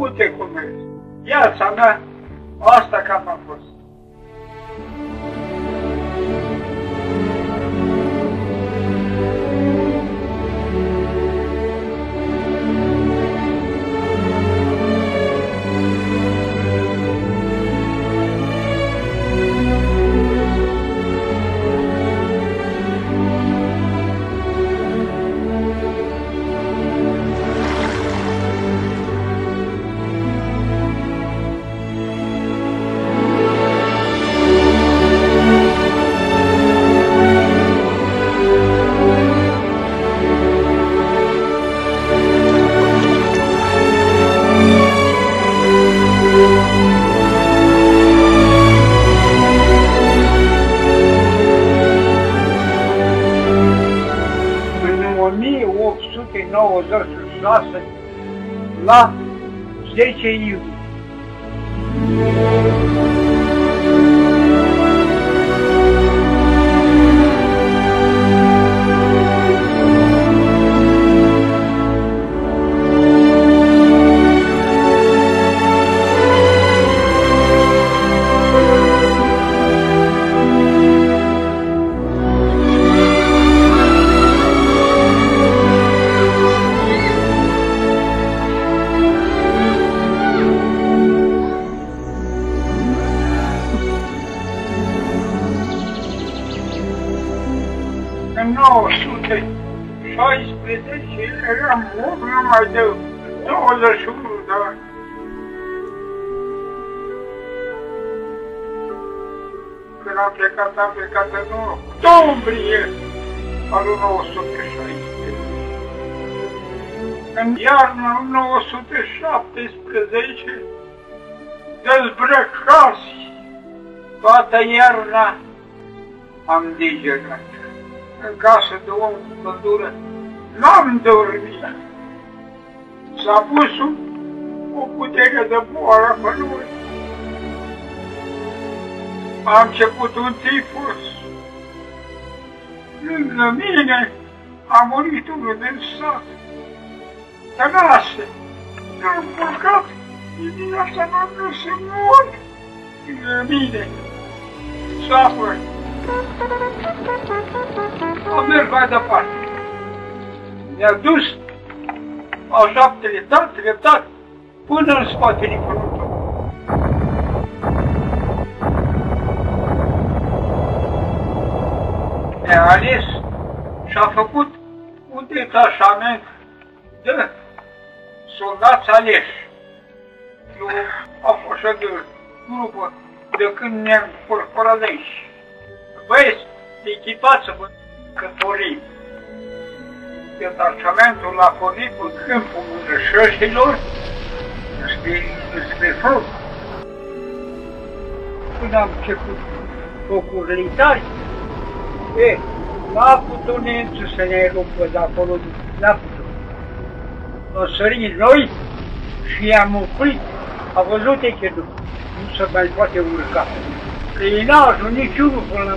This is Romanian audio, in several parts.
uite cum e. Viața mea, asta cam a fost. 1896 la 10 iulie. 916 eram om numai de 21 de ani. Când am plecat, am plecat în octombrie al 1916. În iarna 1917 dezbrăcați toată iarna am digerat. În casă de om cu căldură n-am dormit. S-a pus un- o putere de boală pe noi. A început un tifus. Lângă mine a murit unul din sat. Tănase, ne-am culcat, dimineața m-am dus să mor. Lângă mine, safă. Am mers mai departe. Ne-a dus așa treptat, treptat, până în spatele frontului. Ne-a ales și a făcut un detașament de soldați aleși. Eu a fost așa de grupă de când ne-am corporat de aici. Băieți, echipați-vă cătorii. Detașamentul a pornit pe câmpul rășășilor spre, spre front. Când am început focurile tari, e, n-a putut nemțul să ne rupă de acolo, n-a putut. O sărit noi și i-am oprit, a văzut e că nu, nu se mai poate urca. Că ei n-au ajuns niciunul până la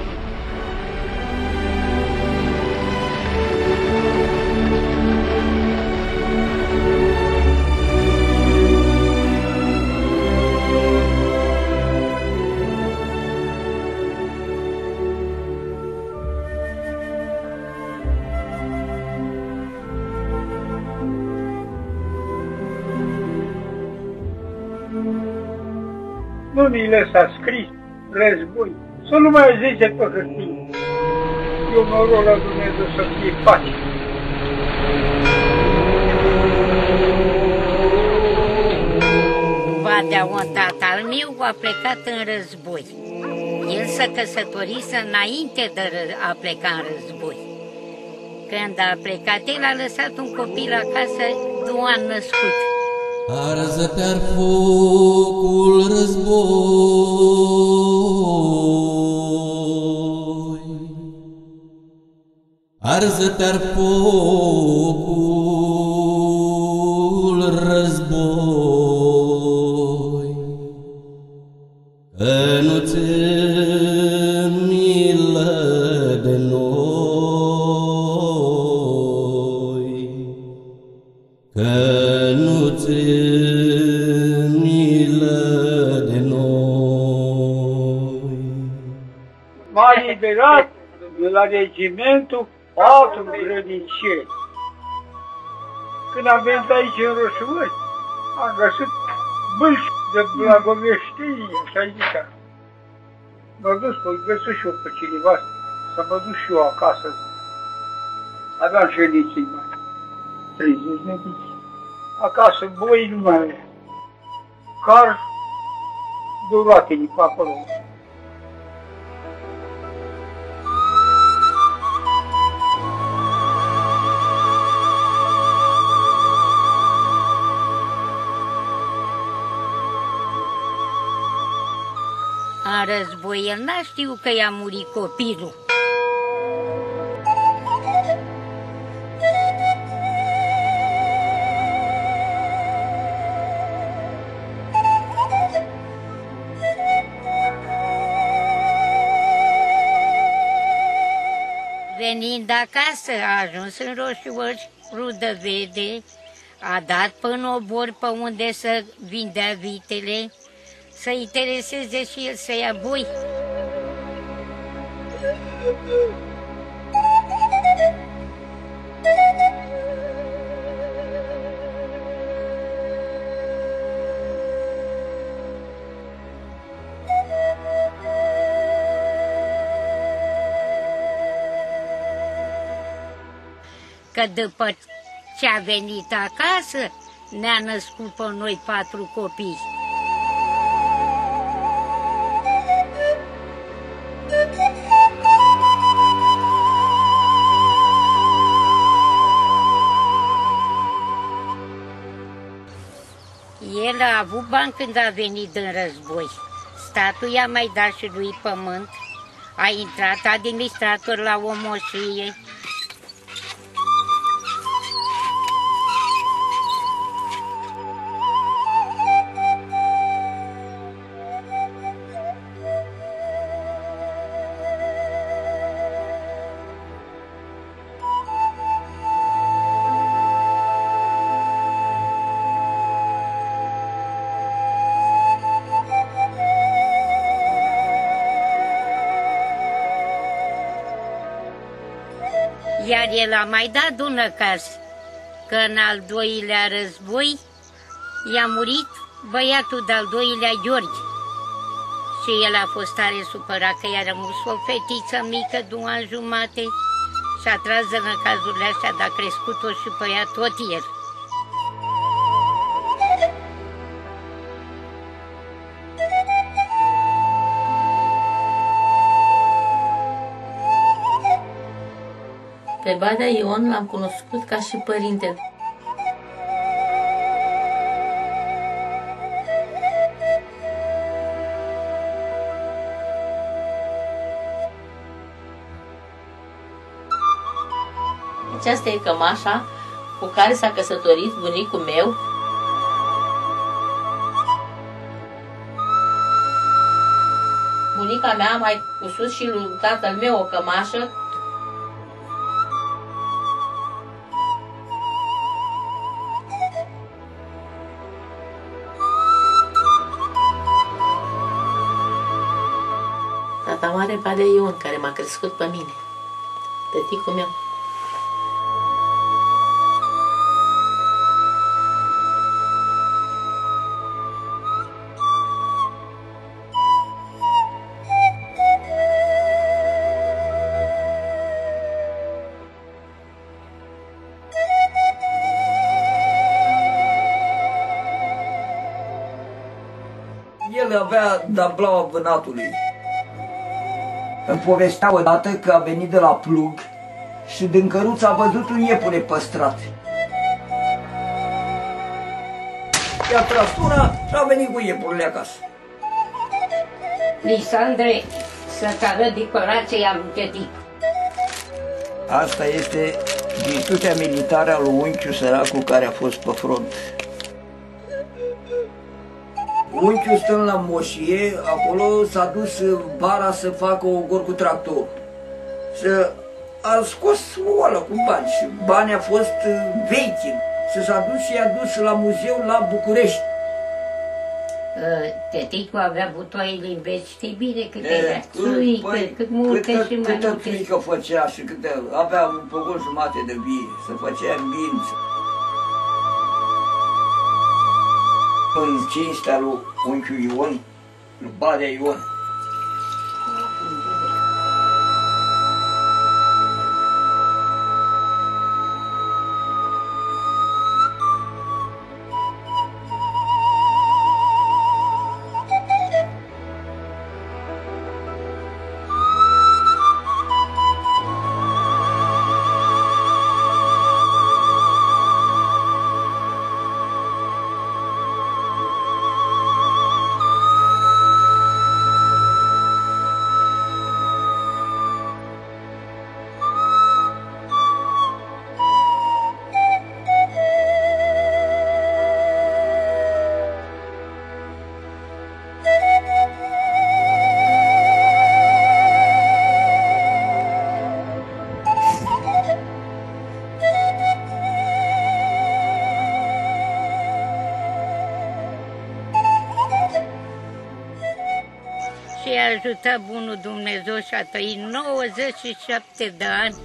Nu ni le s-a scris război. Să nu mai zice pe hârtie. Eu mă rog la Dumnezeu să fie pace. Vadea un tată al meu a plecat în război. El s-a căsătorise înainte de ră- a pleca în război. Când a plecat, el a lăsat un copil acasă, două ani născut. Arză pe focul război. Arză pe focul de noi. M-a liberat de la regimentul 4 grădinicer. Când am venit aici în Roșuări, am găsit bâlci de blagoveștenie și a zis M-a dus, că găsesc și eu pe cineva să mă duc și eu acasă. Aveam și niții mai, 30 de niții. Acasă, boi nu mai avea. Car de roatele pe acolo. În război el n-a știut că i-a murit copilul. Venind acasă, a ajuns în Roșuoși, rudă vede, a dat până obor pe unde să vindea vitele, să intereseze și el să ia boi. Că după ce a venit acasă, ne-a născut pe noi patru copii. El a avut bani când a venit din război. Statul i-a mai dat și lui pământ. A intrat administrator la o Iar el a mai dat un caz că în al doilea război i-a murit băiatul de-al doilea Gheorghe. Și el a fost tare supărat că i-a rămas o fetiță mică de un an jumate și a tras în cazurile astea, dar a crescut-o și pe ea tot el. Pe Badea Ion l-am cunoscut ca și părinte. Aceasta e cămașa cu care s-a căsătorit bunicul meu. Bunica mea a mai cusut și lui tatăl meu o cămașă Tata mare Badea Ion, care m-a crescut pe mine. Tăticul meu. El avea dablaua vânatului. Îmi povestea odată că a venit de la plug și din căruță a văzut un iepure păstrat. I-a tras una și a venit cu iepurile acasă. Lisandre, să-ți arăt decorația lui Tătic. Asta este virtutea militară a lui unchiul săracu care a fost pe front. Unchiul stând la moșie, acolo s-a dus bara să facă o gor cu tractor. Și a scos o oală cu bani și banii a fost vechi. Și s-a dus și i-a dus la muzeu la București. Tăticul avea butoaile în veci, știi bine câte E, era țuică, păi, cât multe câtă, și mai câtă multe. țuică făcea și câte, avea un pogor jumate de vie, să făcea în mință. În cinstea lui unchiul Ion, lui Badea Ion, Și a ajutat bunul Dumnezeu și a trăit 97 de ani.